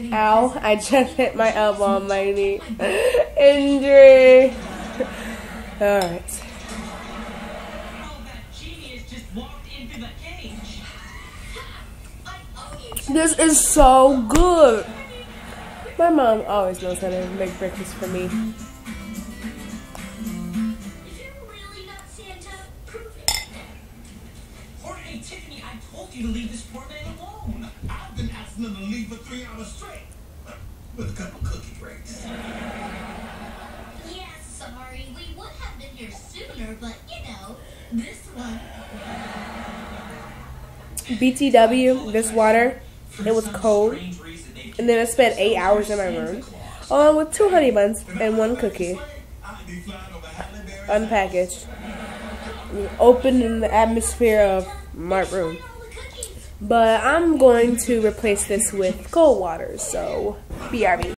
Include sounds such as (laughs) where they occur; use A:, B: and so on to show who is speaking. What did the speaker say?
A: Ow, I just hit my elbow on my knee. (laughs) Injury. Alright. This is so good. My mom always knows how to make breakfast for me.
B: you to leave this poor man alone. I've been asking him to leave for three hours straight. With a couple cookie breaks.
C: Yeah, sorry. We would have been here sooner, but you know, this one.
A: BTW, this water, it was cold. And then I spent eight hours in my room. Along with two honey buns and one cookie. Unpackaged. Open in the atmosphere of my room. But I'm going to replace this with cold water, so BRB.